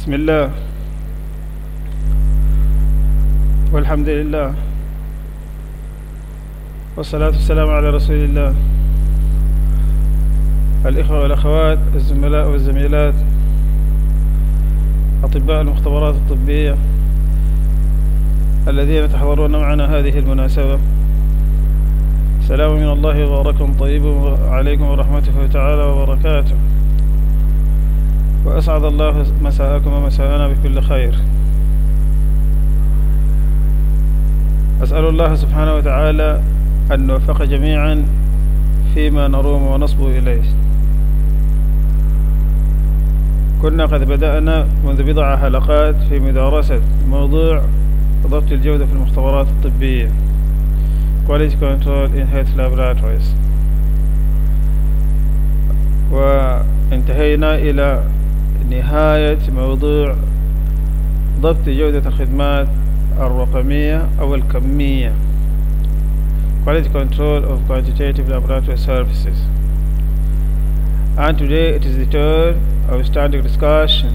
بسم الله. والحمد لله. والصلاة والسلام على رسول الله. الإخوة والأخوات الزملاء والزميلات أطباء المختبرات الطبية الذين يتحضرون معنا هذه المناسبة. سلام من الله وبركم طيب عليكم ورحمته تعالى وبركاته. وأسعد الله مساءكم ومساءنا بكل خير. أسأل الله سبحانه وتعالى أن نوفق جميعا فيما نروم ونصبو إليه. كنا قد بدأنا منذ بضع حلقات في مدارسة موضوع ضبط الجودة في المختبرات الطبية. Quality Control in Health Laboratories. وانتهينا إلى نهاية موضوع ضبط جودة الخدمات الرقمية أو الكمية Quality Control of Quantitative Laboratory Services and today it is the turn of standing discussion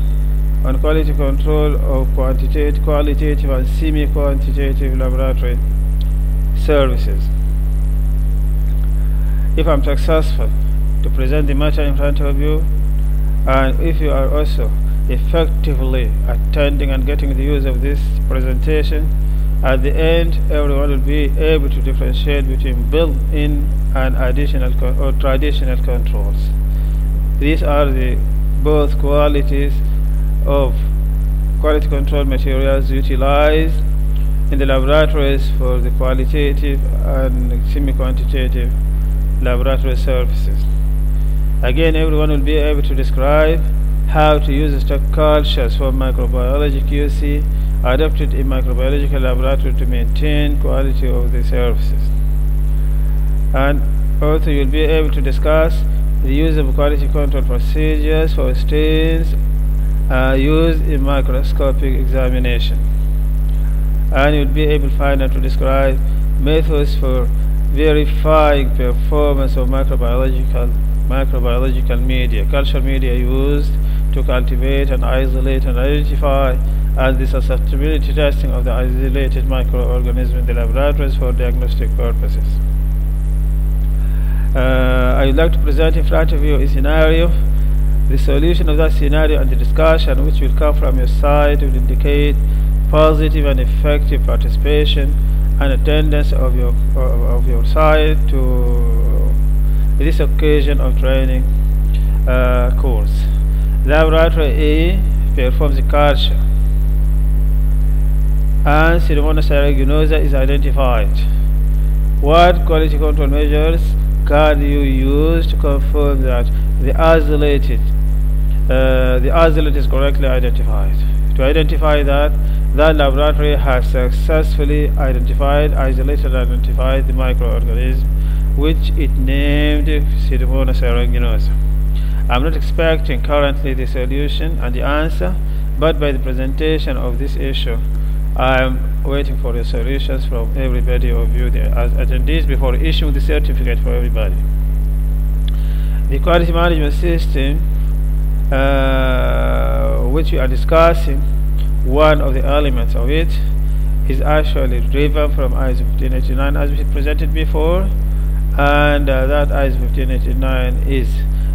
on quality control of quantitative, qualitative and semi-quantitative laboratory services. If I'm successful to present the matter in front of you and if you are also effectively attending and getting the use of this presentation at the end everyone will be able to differentiate between built-in and additional or traditional controls. These are the both qualities of quality control materials utilized in the laboratories for the qualitative and semi-quantitative laboratory services Again, everyone will be able to describe how to use stock cultures for microbiology QC adopted in microbiological laboratory to maintain quality of the services. And also you'll be able to discuss the use of quality control procedures for stains uh, used in microscopic examination. And you'll be able finally to describe methods for verifying performance of microbiological microbiological media, culture media used to cultivate and isolate and identify and the susceptibility testing of the isolated microorganisms in the laboratories for diagnostic purposes. Uh, I would like to present in front of you a scenario. The solution of that scenario and the discussion which will come from your side will indicate positive and effective participation and attendance of your, of your side to this occasion of training uh, course. Laboratory A performs the culture and Pseudomonas aeruginosa is identified. What quality control measures can you use to confirm that the isolated uh, the isolate is correctly identified? To identify that that laboratory has successfully identified, isolated, identified the microorganism which it named Pseudomonas aeruginosa. I'm not expecting currently the solution and the answer, but by the presentation of this issue, I am waiting for the solutions from everybody of you as attendees before issuing the certificate for everybody. The quality management system, uh, which we are discussing, one of the elements of it is actually driven from ISO 1589 as we presented before and uh, that ISO 1589 is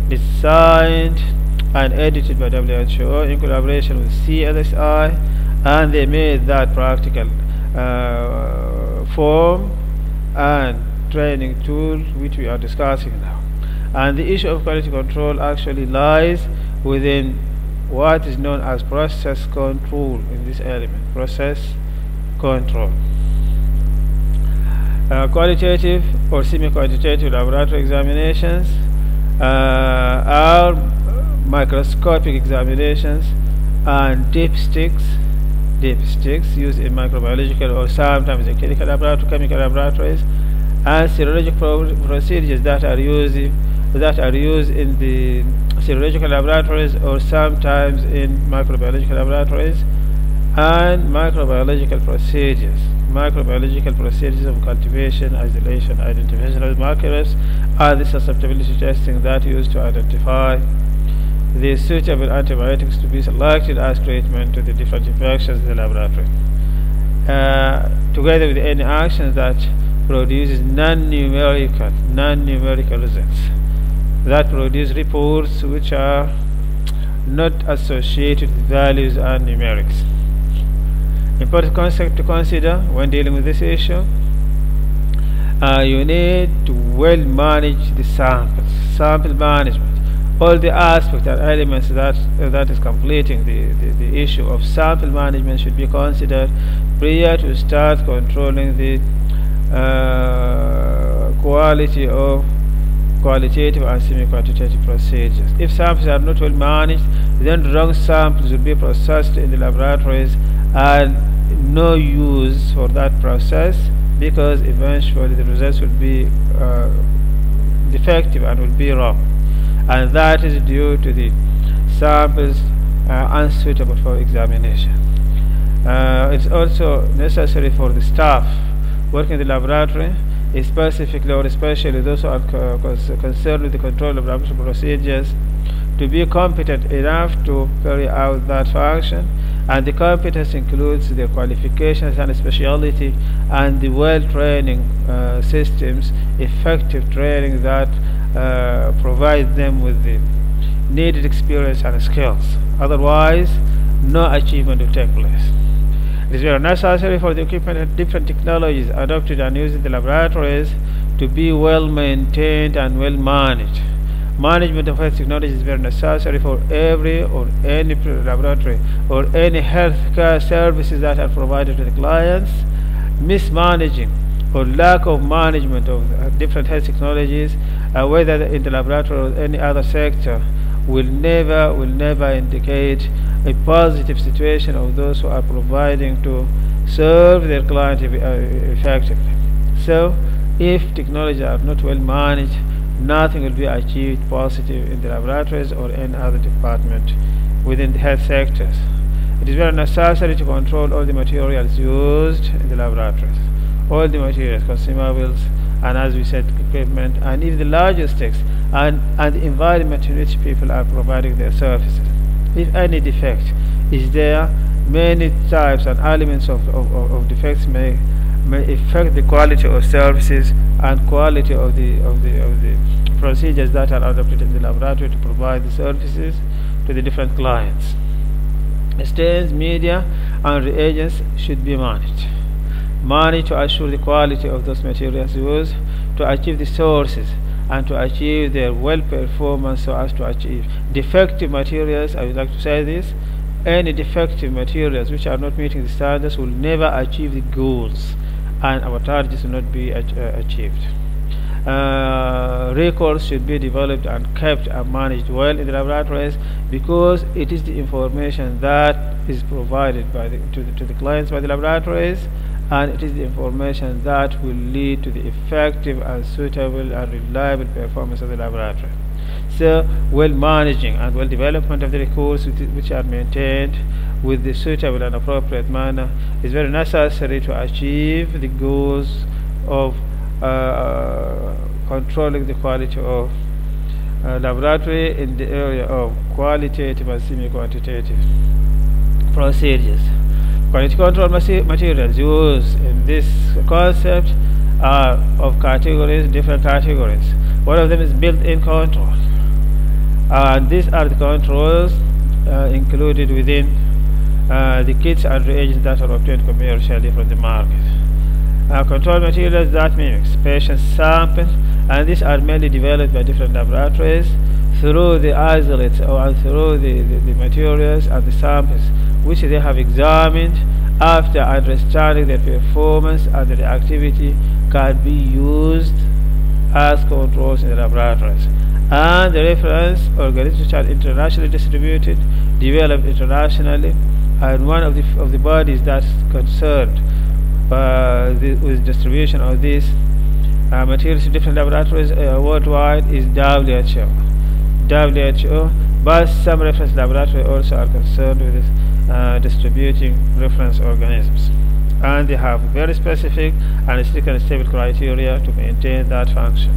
designed and edited by WHO in collaboration with CLSI and they made that practical uh, form and training tool which we are discussing now. And the issue of quality control actually lies within what is known as process control in this element process control uh, qualitative or semi-quantitative laboratory examinations uh, are microscopic examinations and dipsticks dipsticks used in microbiological or sometimes in clinical laboratory, chemical laboratories and serologic pro procedures that are used that are used in the serological laboratories or sometimes in microbiological laboratories and microbiological procedures microbiological procedures of cultivation, isolation, identification of markers are the susceptibility testing that used to identify the suitable antibiotics to be selected as treatment to the different infections in the laboratory. Uh, together with any actions that produces non-numerical, non-numerical results that produce reports which are not associated with values and numerics. Important concept to consider when dealing with this issue. Uh, you need to well manage the samples, sample management all the aspects and elements that uh, that is completing the, the, the, issue of sample management should be considered prior to start controlling the uh, quality of qualitative and semi-quantitative procedures. If samples are not well managed, then wrong samples will be processed in the laboratories and no use for that process because eventually the results will be uh, defective and will be wrong and that is due to the samples uh, unsuitable for examination. Uh, it's also necessary for the staff working in the laboratory, specifically or especially those who are co concerned with the control of laboratory procedures, to be competent enough to carry out that function and the competence includes the qualifications and speciality and the well training uh, systems effective training that uh, provide them with the needed experience and skills. Otherwise, no achievement will take place. It is very necessary for the equipment and different technologies adopted and used in the laboratories to be well maintained and well managed. Management of health technology is very necessary for every or any laboratory or any healthcare services that are provided to the clients. Mismanaging or lack of management of different health technologies, uh, whether in the laboratory or any other sector, will never will never indicate a positive situation of those who are providing to serve their client uh, effectively. So, if technology are not well managed, nothing will be achieved positive in the laboratories or any other department within the health sectors. It is very necessary to control all the materials used in the laboratories all the materials, consumables, and as we said, equipment, and even the logistics and, and the environment in which people are providing their services. If any defect is there, many types and elements of, of, of defects may, may affect the quality of services and quality of the, of, the, of the procedures that are adopted in the laboratory to provide the services to the different clients. Stains, media, and reagents should be managed. Money to assure the quality of those materials used to achieve the sources and to achieve their well performance so as to achieve defective materials. I would like to say this any defective materials which are not meeting the standards will never achieve the goals and our targets will not be uh, achieved uh, records should be developed and kept and managed well in the laboratories because it is the information that is provided by the, to, the, to the clients by the laboratories and it is the information that will lead to the effective and suitable and reliable performance of the laboratory. So, well managing and well development of the records which are maintained with the suitable and appropriate manner is very necessary to achieve the goals of uh, controlling the quality of uh, laboratory in the area of qualitative and semi-quantitative procedures. Quality control materials used in this concept are of categories, different categories. One of them is built-in control. And these are the controls uh, included within uh, the kits and reagents that are obtained commercially from the market. Uh, control materials that mimics patient samples and these are mainly developed by different laboratories through the isolates or through the, the, the materials and the samples which they have examined after understanding their performance and their activity can be used as controls in the laboratories and the reference organisms are internationally distributed developed internationally and one of the, of the bodies that's concerned uh, the, with distribution of these uh, materials to different laboratories uh, worldwide is WHO WHO but some reference laboratories also are concerned with this uh, distributing reference organisms and they have very specific and strict and stable criteria to maintain that function.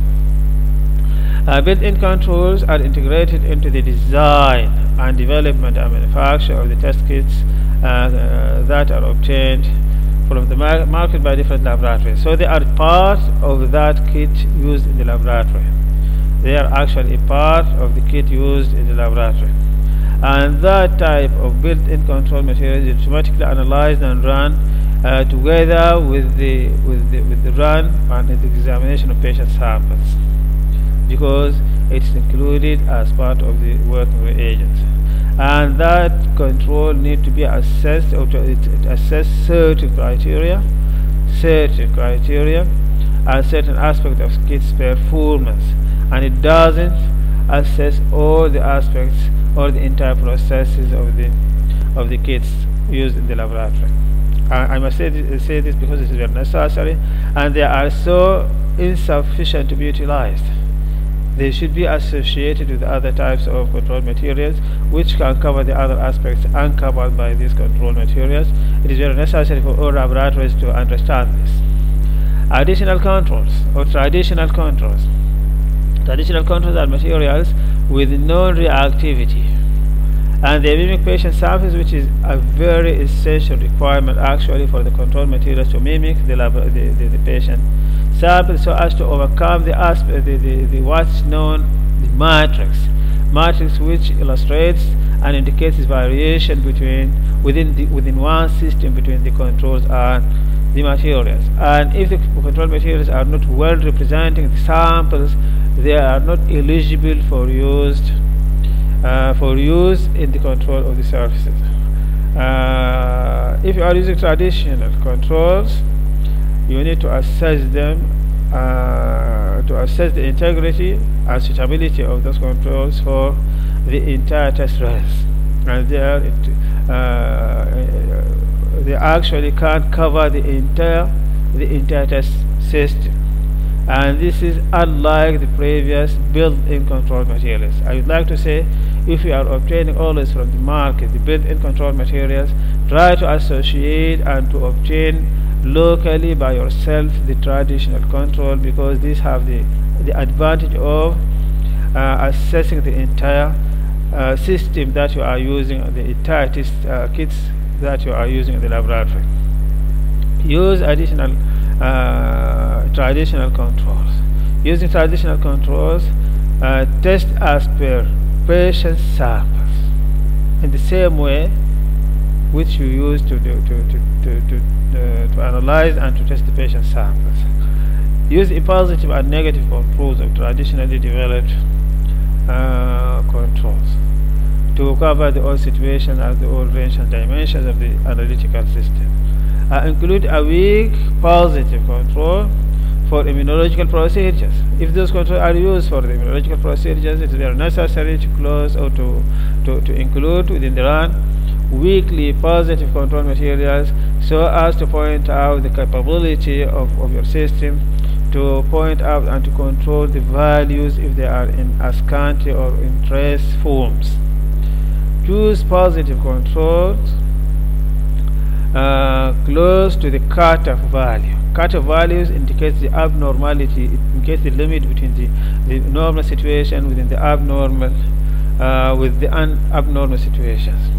Uh, built-in controls are integrated into the design and development and manufacture of the test kits uh, uh, that are obtained from the mar market by different laboratories. So they are part of that kit used in the laboratory. They are actually a part of the kit used in the laboratory. And that type of built-in control material is automatically analyzed and run uh, together with the, with, the, with the run and the examination of patient samples because it's included as part of the working reagents and that control need to be assessed or to assess certain criteria certain criteria and certain aspects of kit's performance. And it doesn't assess all the aspects or the entire processes of the of the kits used in the laboratory. I, I must say this, say this because it is very necessary and they are so insufficient to be utilized they should be associated with other types of control materials which can cover the other aspects uncovered by these control materials. It is very necessary for all laboratories to understand this. Additional controls or traditional controls. Traditional controls are materials with non-reactivity and the mimic patient samples which is a very essential requirement actually for the control materials to mimic the, the, the, the patient sample so as to overcome the aspect the, the, the what's known the matrix. Matrix which illustrates and indicates variation between within the within one system between the controls and the materials. And if the control materials are not well representing the samples they are not eligible for used uh, for use in the control of the surfaces uh, if you are using traditional controls you need to assess them uh, to assess the integrity and suitability of those controls for the entire test runs and there it, uh, they actually can't cover the entire the entire test system and this is unlike the previous built-in control materials. I would like to say if you are obtaining always from the market the built-in control materials try to associate and to obtain locally by yourself the traditional control because these have the the advantage of uh, assessing the entire uh, system that you are using the entire uh, kits that you are using in the laboratory. Use additional uh, traditional controls using traditional controls uh, test as per patient samples in the same way which you use to, do, to, to, to, to, uh, to analyze and to test the patient samples. Use a positive and negative controls of traditionally developed uh, controls to cover the all situations and the all range and dimensions of the analytical system. Uh, include a weak positive control for immunological procedures. If those controls are used for the immunological procedures, it is very necessary to close or to, to, to include within the run weakly positive control materials so as to point out the capability of, of your system to point out and to control the values if they are in scanty or in trace forms. Choose positive controls uh, close to the cutoff value. Cutoff values indicates the abnormality, it indicates the limit between the, the normal situation within the abnormal uh, with the abnormal situations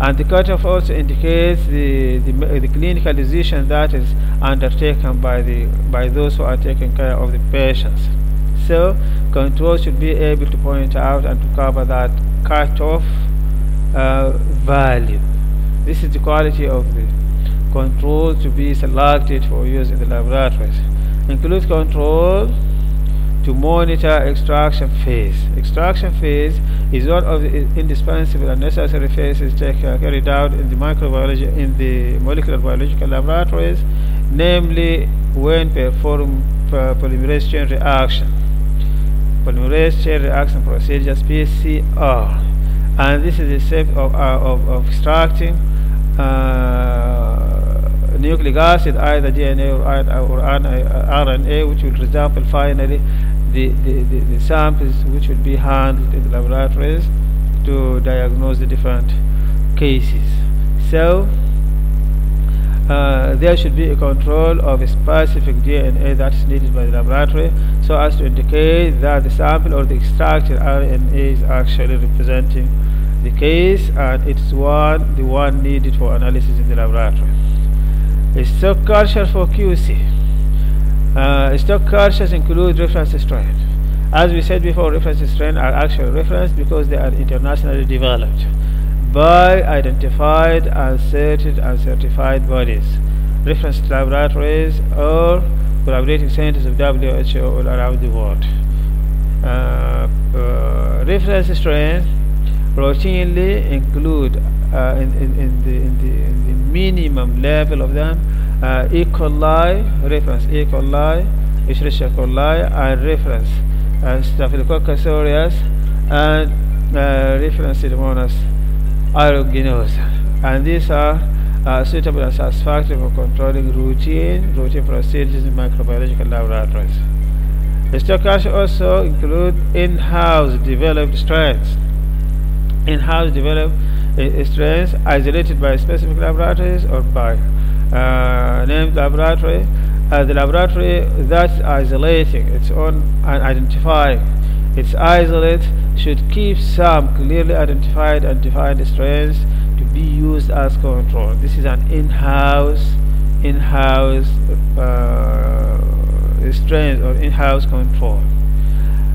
and the cutoff also indicates the, the, the, clinical decision that is undertaken by, the, by those who are taking care of the patients. So, control should be able to point out and to cover that cutoff uh, value. This is the quality of the control to be selected for use in the laboratories. Include control to monitor extraction phase. Extraction phase is one of the indispensable and necessary phases carried out in the microbiology in the molecular biological laboratories, namely when perform polymerase chain reaction. Polymerase chain reaction procedures PCR, and this is the step of, uh, of, of extracting uh, nucleic acid, either DNA or, or RNA, which will result finally the, the, the, the samples which will be handled in the laboratories to diagnose the different cases. So, uh, there should be a control of a specific DNA that is needed by the laboratory so as to indicate that the sample or the extracted RNA is actually representing the case and it's one the one needed for analysis in the laboratory. A stock culture for QC. Uh, stock cultures include reference strains. As we said before, reference strains are actually referenced because they are internationally developed by identified and certified and certified bodies, reference laboratories, or collaborating centers of WHO all around the world. Uh, uh, reference strains routinely include uh, in, in, in, the, in, the, in, the, minimum level of them uh, E. coli, reference E. coli, Escherichia coli, and reference uh, Staphylococcus aureus, and uh, reference Pseudomonas aeruginosa. And these are uh, suitable and satisfactory for controlling routine, routine procedures in microbiological laboratories. The stock also include in-house developed strains in-house developed uh, strains isolated by specific laboratories or by uh, named laboratory. Uh, the laboratory that's isolating its own and identifying its isolate should keep some clearly identified and defined strains to be used as control. This is an in-house in-house uh, strains or in-house control.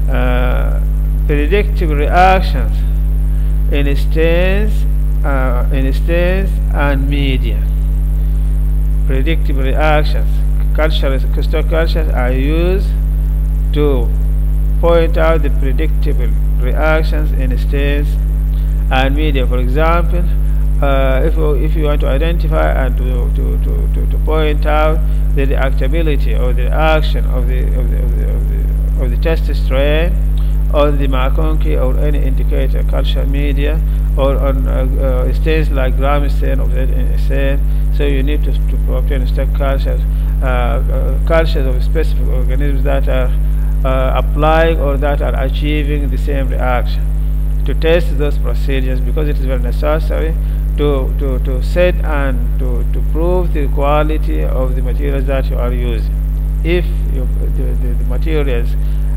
Uh, predictive reactions in states, uh, in stains and media. Predictive reactions, cultures, stock cultures are used to point out the predictable reactions in states and media. For example, uh, if, if you want to identify and to, to, to, to, to point out the reactability or the action of the, of the, of the, of the, of the test strain on the MacConkey or any indicator culture media or on uh, uh, stains like gram stain or stain. So you need to, to obtain stock cultures, uh, uh, cultures of specific organisms that are uh, applying or that are achieving the same reaction. To test those procedures because it is very necessary to, to, to set and to, to prove the quality of the materials that you are using. If you, the, the, the materials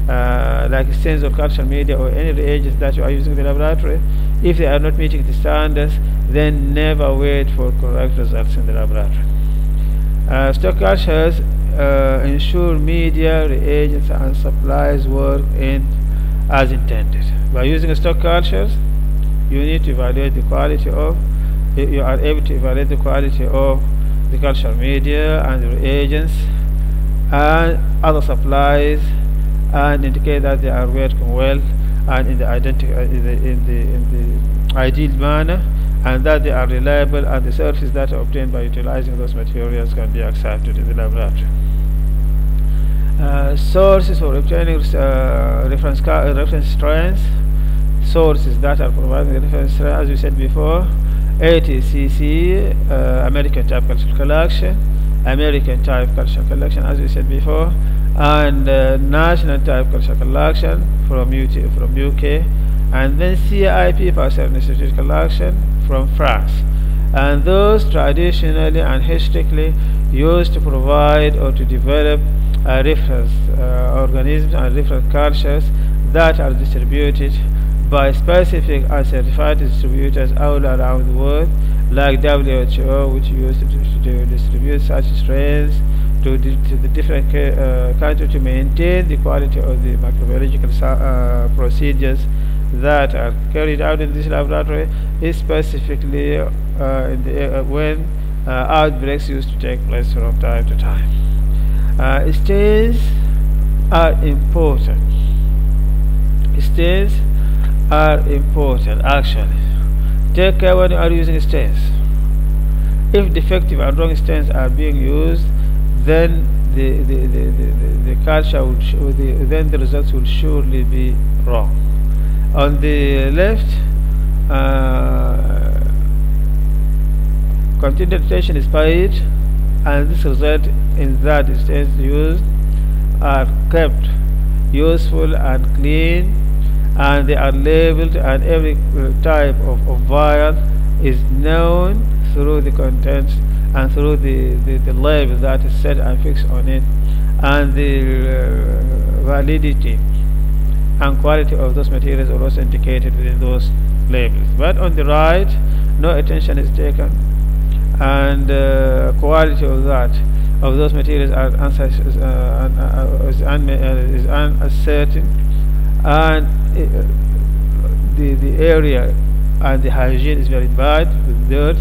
uh, like stains or culture media or any reagents that you are using in the laboratory, if they are not meeting the standards, then never wait for correct results in the laboratory. Uh, stock cultures uh, ensure media, reagents, and supplies work in as intended. By using stock cultures, you need to evaluate the quality of, you are able to evaluate the quality of the culture media and the reagents and other supplies and indicate that they are working well and in the, identi- uh, in, the, in, the, in the ideal manner and that they are reliable and the services that are obtained by utilizing those materials can be accepted in the laboratory. Uh, sources for obtaining uh, reference, uh, reference strains, sources that are providing the reference strains, as we said before, ATCC, uh, American Type Culture Collection, American Type Culture Collection, as we said before, and uh, National Type Collection from, UT, from UK, and then CIP Pasteur Institute Collection from France. And those traditionally and historically used to provide or to develop uh, reference uh, organisms and reference cultures that are distributed by specific and certified distributors all around the world, like WHO, which used to, to distribute such strains to, to the different uh, countries to maintain the quality of the microbiological uh, procedures that are carried out in this laboratory, specifically uh, the, uh, when uh, outbreaks used to take place from time to time. Uh, stains are important. Stains are important actually. Take care when you are using stains. If defective and wrong stains are being used, then the, the, the, the, the culture will the, then the results will surely be wrong. On the left, uh, continued attention is paid and this result in that stains used are kept useful and clean and they are labeled and every type of, of vial is known through the contents and through the, the, the label that is set and fixed on it and the uh, validity and quality of those materials are also indicated within those labels. But on the right, no attention is taken and uh, quality of that of those materials are is, uh, uh, uh, is uncertain and uh, the, the area and the hygiene is very bad with dirt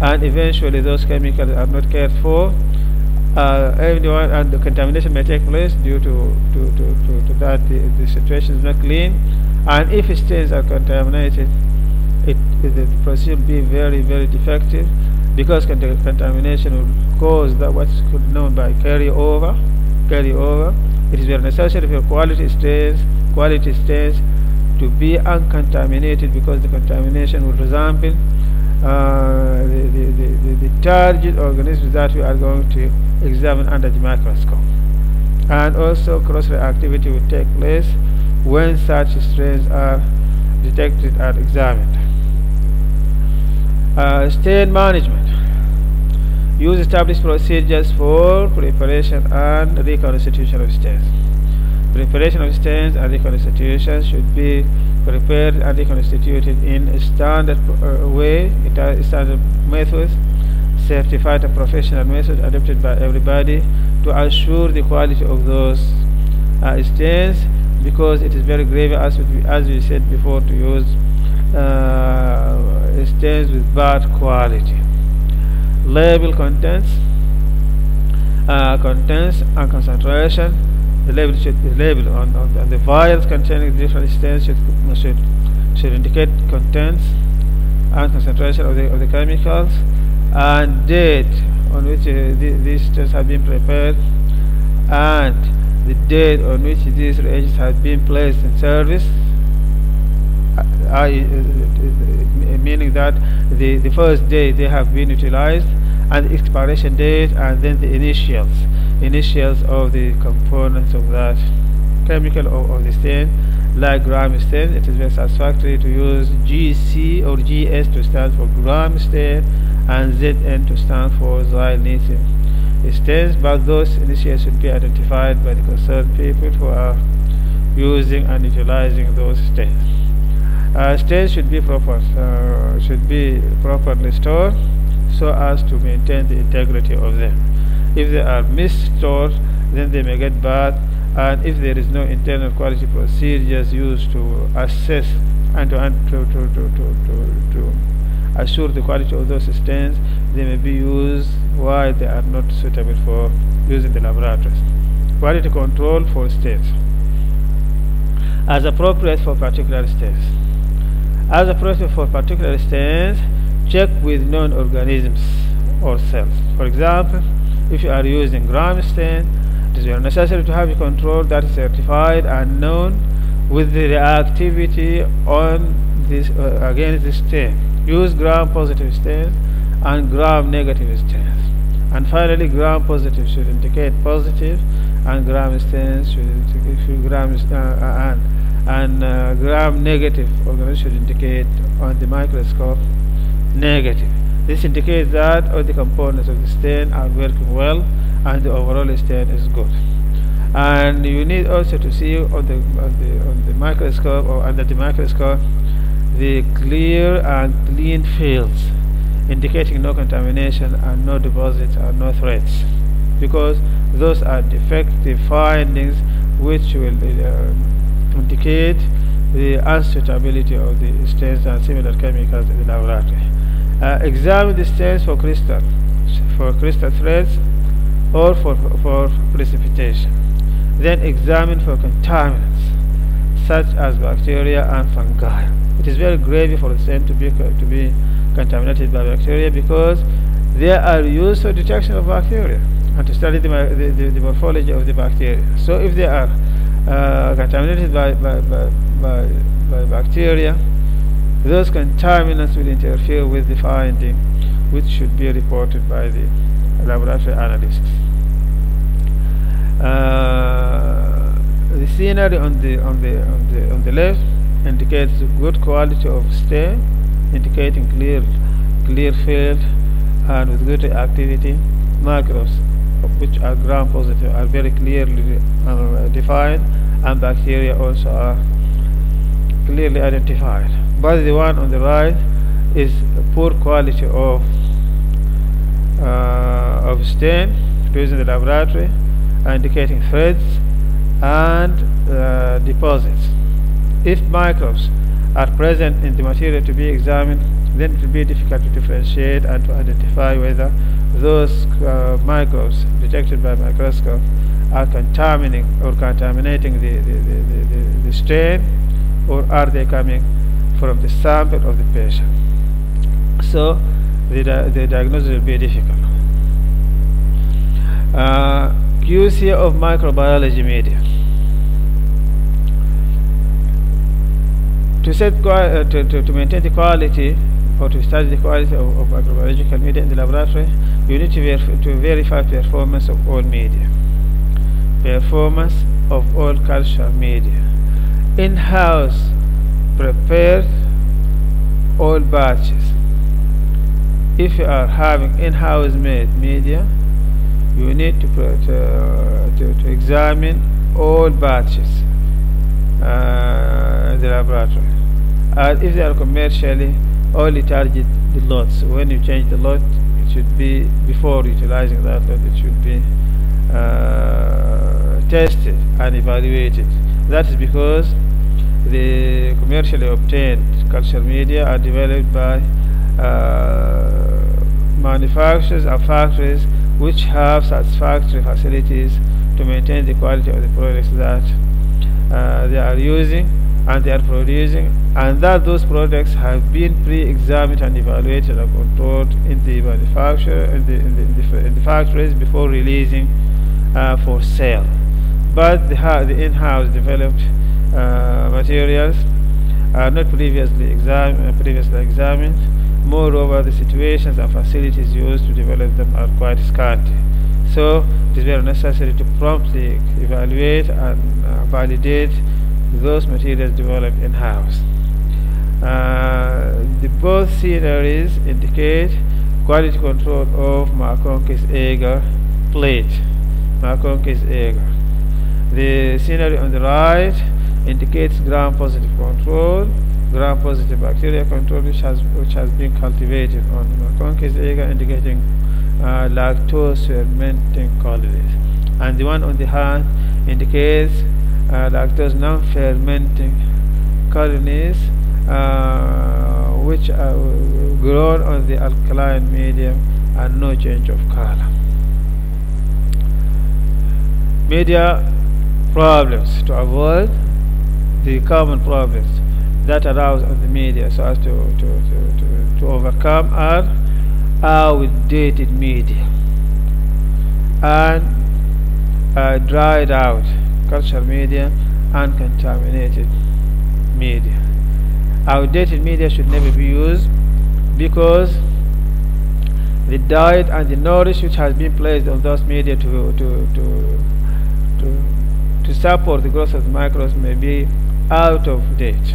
and eventually those chemicals are not cared for. Uh, everyone and the contamination may take place due to, to, to, to, to that the, the situation is not clean. And if stains are contaminated it, the procedure will be very very defective because contamination will cause that what's known by carryover carryover. It is very necessary for quality stains quality stains to be uncontaminated because the contamination will resemble uh, the, the, the, the, target organisms that we are going to examine under the microscope. And also cross-reactivity will take place when such strains are detected and examined. Uh, stain management. Use established procedures for preparation and reconstitution of stains. Preparation of stains and reconstitution should be prepared and reconstituted in a standard uh, way, standard methods, certified professional methods adopted by everybody to assure the quality of those uh, stains because it is very grave as we, as we said before to use uh, stains with bad quality. Label contents, uh, contents and concentration the label should the label on, on, on the vials containing different stains should, should should indicate contents and concentration of the of the chemicals and date on which uh, the, these stains have been prepared and the date on which these reagents have been placed in service. Uh, uh, meaning that the, the first day they have been utilized and the expiration date and then the initials. Initials of the components of that chemical of, of the stain. Like gram stain it is very satisfactory to use GC or GS to stand for gram stain and ZN to stand for Ziehl-Neelsen stains but those initials should be identified by the concerned people who are using and utilizing those stains. Uh, stains should be proper uh, should be properly stored so as to maintain the integrity of them if they are misstored, then they may get bad. And if there is no internal quality procedures used to assess and to, to, to, to, to, to assure the quality of those stains, they may be used while they are not suitable for using in the laboratories. Quality control for states As appropriate for particular states. As appropriate for particular stains, check with known organisms or cells. For example, if you are using gram stain it is very necessary to have a control that is certified and known with the reactivity on this uh, against this stain use gram positive stains and gram negative stains and finally gram positive should indicate positive and gram stains should indicate gram uh, uh, and and uh, gram negative organism should indicate on the microscope negative this indicates that all the components of the stain are working well and the overall stain is good. And you need also to see on the, on the, on the microscope or under the microscope the clear and clean fields indicating no contamination and no deposits and no threats because those are defective findings which will uh, indicate the unsuitability of the stains and similar chemicals in the laboratory. Uh, examine the stains for crystal, for crystal threads or for, for precipitation. Then examine for contaminants such as bacteria and fungi. It is very grave for the stain to be, to be contaminated by bacteria because they are used for detection of bacteria and to study the, the, the, the morphology of the bacteria. So if they are uh, contaminated by, by, by, by, by bacteria, those contaminants will interfere with the finding, which should be reported by the laboratory analysts. Uh, the scenery on the on the on the on the left indicates good quality of stain, indicating clear clear field and with good activity, microbes which are gram positive are very clearly uh, defined and bacteria also are clearly identified. But the one on the right is poor quality of uh, of stain used in the laboratory indicating threads and uh, deposits. If microbes are present in the material to be examined, then it will be difficult to differentiate and to identify whether those uh, microbes detected by microscope are contaminating or contaminating the, the, the, the, the stain or are they coming from the sample of the patient. So the, the diagnosis will be difficult. Uh, QC of microbiology media. To, set uh, to, to, to maintain the quality or to study the quality of, of microbiological media in the laboratory, you need to, to verify performance of all media. Performance of all culture media. In-house prepared all batches. If you are having in-house made media, you need to, to, to, examine all batches uh, in the laboratory. And if they are commercially, only target the lots. When you change the lot, it should be before utilizing that lot. It should be uh, tested and evaluated. That is because the commercially obtained cultural media are developed by uh, manufacturers and factories which have satisfactory facilities to maintain the quality of the products that uh, they are using and they are producing and that those products have been pre-examined and evaluated and controlled in the manufacturer in the, in the, in the, factories before releasing uh, for sale. But the, the in-house developed materials are not previously, exam uh, previously examined moreover the situations and facilities used to develop them are quite scanty so it is very necessary to promptly evaluate and uh, validate those materials developed in-house. Uh, the both sceneries indicate quality control of MacConkey's Agar plate, MacConkey's Agar. The scenery on the right indicates gram-positive control, gram-positive bacteria control, which has which has been cultivated on MacConkey's Agar, indicating uh, lactose fermenting colonies, and the one on the hand indicates uh, lactose non-fermenting colonies uh, which are grown on the alkaline medium and no change of color. Media problems to avoid the common problems that on the media so as to, to, to, to, to overcome are outdated media and uh, dried out cultural media and contaminated media. Outdated media should never be used because the diet and the nourish which has been placed on those media to, to, to, to, to support the growth of the microbes may be out of date,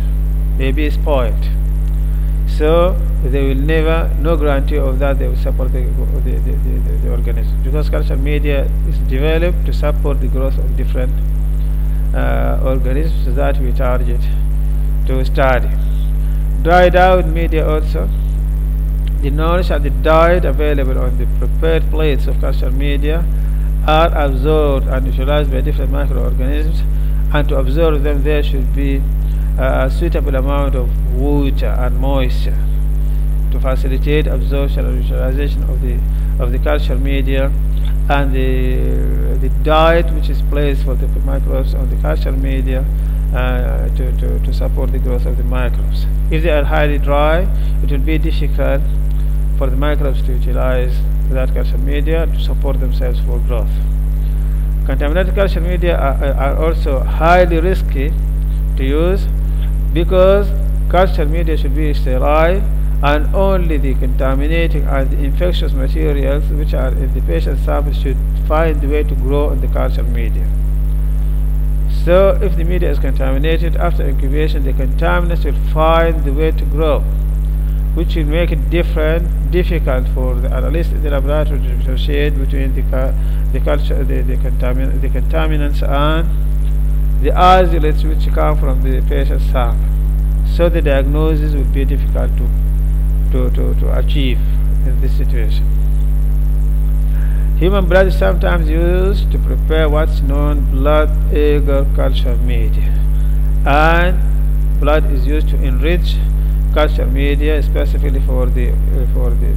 may be spoiled. So they will never, no guarantee of that they will support the, the, the, the, the organism because culture media is developed to support the growth of different uh, organisms that we target to study. Dried out media also. The knowledge and the diet available on the prepared plates of culture media are absorbed and utilized by different microorganisms and to absorb them there should be a suitable amount of water and moisture to facilitate absorption and utilization of the of the culture media and the the diet which is placed for the microbes on the culture media uh, to, to, to support the growth of the microbes. If they are highly dry, it will be difficult for the microbes to utilize that culture media to support themselves for growth. Contaminated culture media are, are also highly risky to use because culture media should be sterile and only the contaminating and the infectious materials which are in the patient sample should find the way to grow in the culture media. So if the media is contaminated after incubation the contaminants will find the way to grow which will make it different, difficult for the analyst in the laboratory to differentiate between the, the culture, the, the, contamin the contaminants and the isolates which come from the patient sample. So the diagnosis would be difficult to, to, to, to achieve in this situation. Human blood is sometimes used to prepare what's known blood agar culture media. And blood is used to enrich culture media specifically for the for the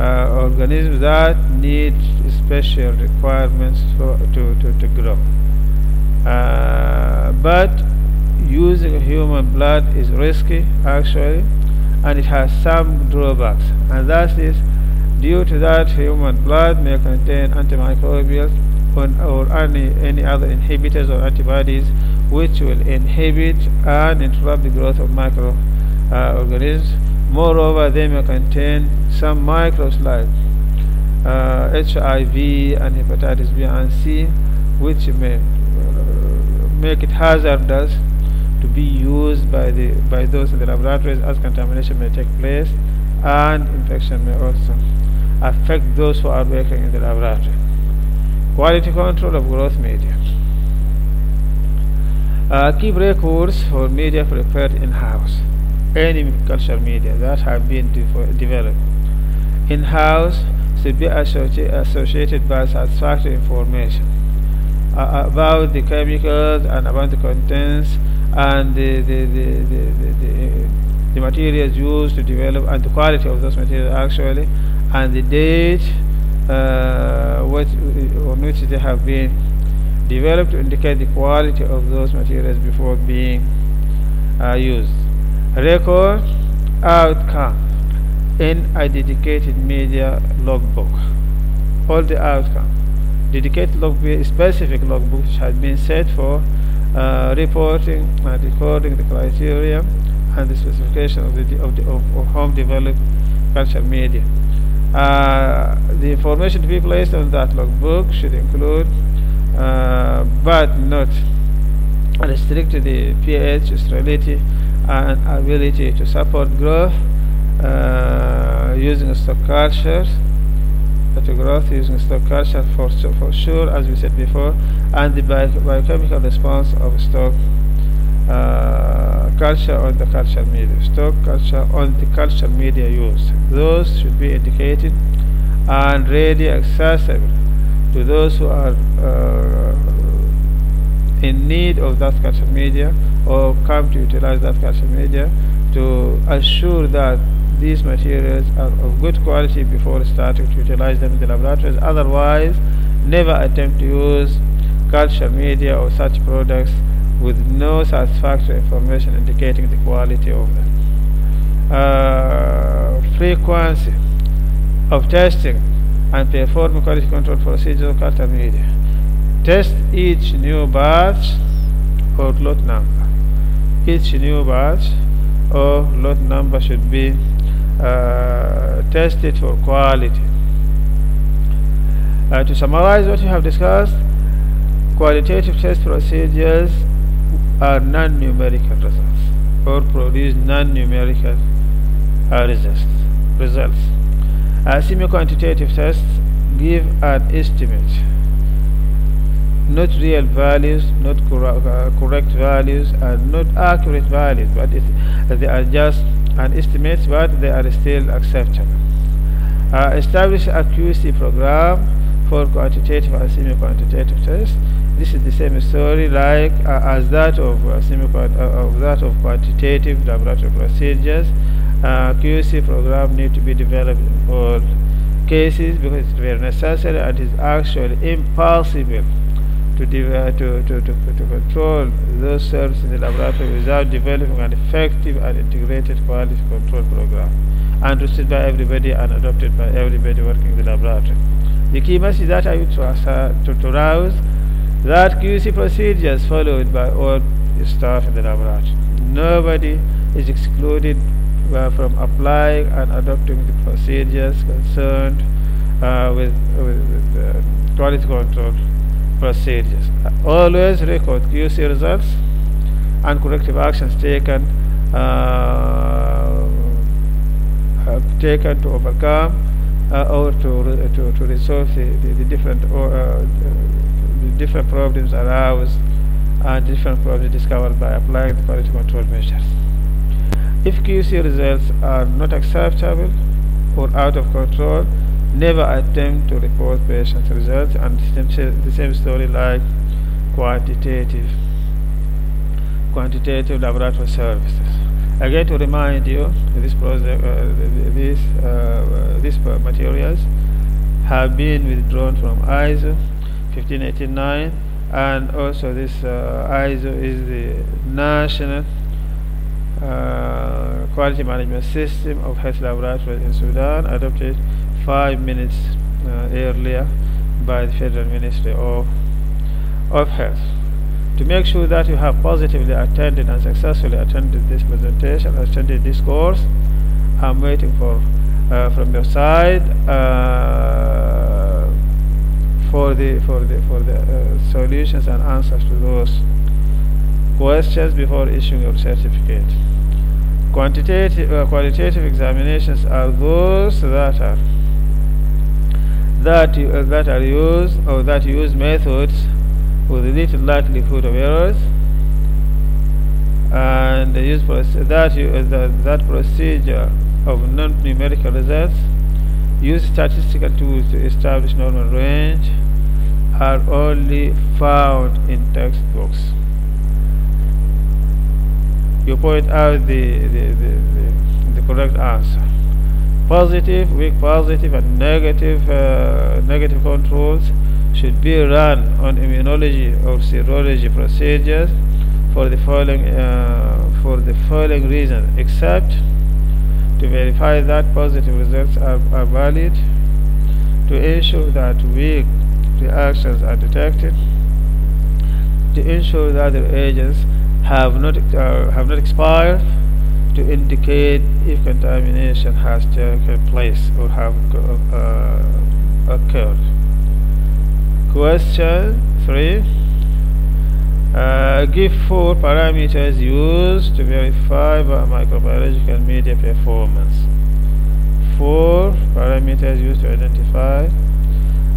uh, organisms that need special requirements for, to, to, to grow. Uh, but using human blood is risky actually and it has some drawbacks and that is due to that human blood may contain antimicrobials or any, any other inhibitors or antibodies which will inhibit and interrupt the growth of microorganisms. Uh, Moreover, they may contain some microbes like uh, HIV and hepatitis B and C which may make it hazardous to be used by the by those in the laboratories as contamination may take place and infection may also affect those who are working in the laboratory. Quality control of growth media. Uh, keep records for media prepared in-house. Any cultural media that have been de developed in-house should be associ associated by satisfactory information uh, about the chemicals and about the contents and the, the, the, the, the, the materials used to develop and the quality of those materials actually and the date uh, which, on which they have been developed to indicate the quality of those materials before being uh, used. Record outcome in a dedicated media logbook. All the outcome dedicated logbook, specific logbook has been set for uh, reporting and recording the criteria and the specification of the of, the, of, of home developed culture media. Uh, the information to be placed on that logbook should include, uh, but not restrict the pH, sterility, and ability to support growth uh, using stock cultures to growth using stock culture for, for sure as we said before and the bio biochemical response of stock uh, culture on the culture media. Stock culture on the culture media used those should be indicated and ready accessible to those who are uh, in need of that culture media or come to utilize that culture media to assure that these materials are of good quality before starting to utilize them in the laboratories. Otherwise, never attempt to use culture media or such products with no satisfactory information indicating the quality of them. Uh, frequency of testing and performing quality control procedures of culture media. Test each new batch or lot number. Each new batch or lot number should be uh, tested for quality. Uh, to summarize what we have discussed, qualitative test procedures are non-numerical results or produce non-numerical uh, results. results. Uh, semi-quantitative tests give an estimate, not real values, not cor uh, correct values, and not accurate values, but they are just and estimates but they are still acceptable. Uh, establish a QC program for quantitative and semi-quantitative tests. This is the same story like uh, as that of uh, semi uh, of that of quantitative laboratory procedures. Uh, QC program need to be developed in all cases because it's very necessary and is actually impossible to, to, to, to, to control those cells in the laboratory without developing an effective and integrated quality control program understood by everybody and adopted by everybody working in the laboratory. The key message that I would to, to, to rouse that QC procedures followed by all staff in the laboratory. Nobody is excluded uh, from applying and adopting the procedures concerned uh, with, with, with uh, quality control procedures. Always record QC results and corrective actions taken uh, taken to overcome uh, or to, to, to resolve the, the, the different or, uh, the different problems aroused and different problems discovered by applying the quality control measures. If QC results are not acceptable or out of control, never attempt to report patient results and the same story like quantitative quantitative laboratory services. Again, to remind you, this project, uh, these uh, these materials have been withdrawn from ISO 1589, and also this uh, ISO is the national uh, quality management system of health laboratories in Sudan, adopted five minutes uh, earlier by the Federal Ministry of of Health to make sure that you have positively attended and successfully attended this presentation, attended this course. I'm waiting for uh, from your side uh, for the for the for the uh, solutions and answers to those questions before issuing your certificate. Quantitative uh, qualitative examinations are those that are that uh, that are used or that use methods with little likelihood of errors and use that, uh, that, that procedure of non-numerical results use statistical tools to establish normal range are only found in textbooks. You point out the, the, the, the, the correct answer. Positive, weak positive and negative, uh, negative controls should be run on immunology or serology procedures for the following uh, for the following reasons except to verify that positive results are, are valid to ensure that weak reactions are detected to ensure that the agents have not uh, have not expired to indicate if contamination has taken place or have uh, occurred Question 3. Uh, give four parameters used to verify microbiological media performance. Four parameters used to identify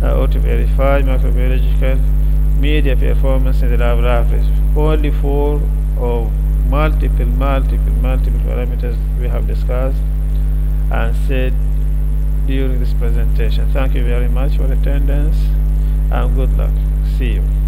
uh, or to verify microbiological media performance in the laboratory. Only four of multiple, multiple, multiple parameters we have discussed and said during this presentation. Thank you very much for attendance and good luck. See you.